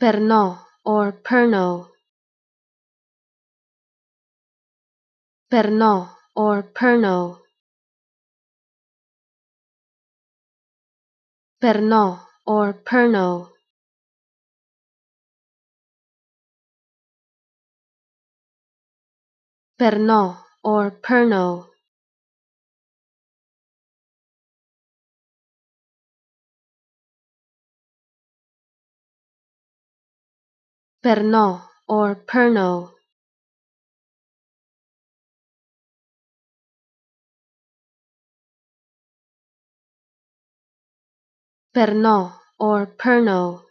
Perno or Perno. Perno or Perno. Perno or Perno. Perno or Perno. Perno or Perno. Perno or Perno.